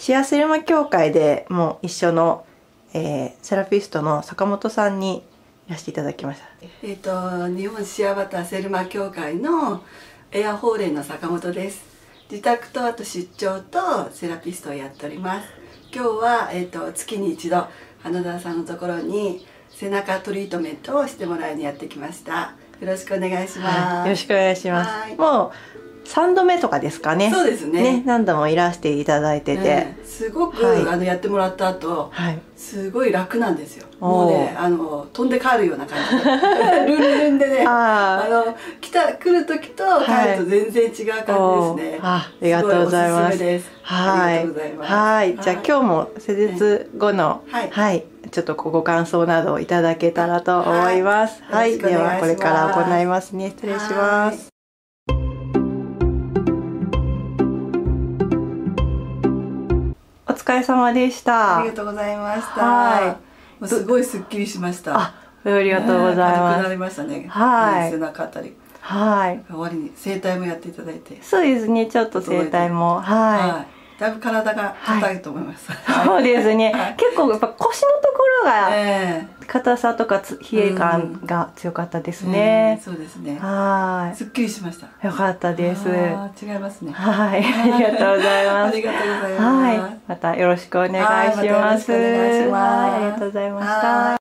シアセルマ協会でもう一緒の、えー、セラピストの坂本さんにいらしていただきました。えっ、と日本シアバターセルマ協会のエアホーレンの坂本です。自宅とあと出張とセラピストをやっております。今日は、えーと、月に一度花田さんのところに背中トリートメントをしてもらいにやってきました。よろしくお願いします、はい、よろしくお願いします。もう3度目とかですかね。そうですね、ね、何度もいらしていただいてて、ね、すごく、はい、あのやってもらった後、はい、すごい楽なんですよ。もうねあの飛んで帰るような感じで。ルンルンでね。あの来た来る時と帰ると全然違う感じですね、はい、あありがとうございます。はい、はい、じゃあ今日も施術後の、はい、はい、ちょっとご感想などをいただけたらと思います。はい、ではこれから行いますね。失礼します。れ様でした。ありがとうございました。はい。すごいすっきりしました。あありがとうございます、なりましたね。はい。背中あたり。はい。終わりに整体もやっていただいて。そうですね。ちょっと整体も。はい。だいぶ体が硬いと思います、はい、そうですね、はい、結構やっぱ腰のところが硬さとか冷え感が強かったですね、うん、そうですね。はい。すっきりしました。よかったです。違いますね。はい。ありがとうございます。ありがとうございます、はい、またよろしくお願いします、ま、お願いします。ありがとうございました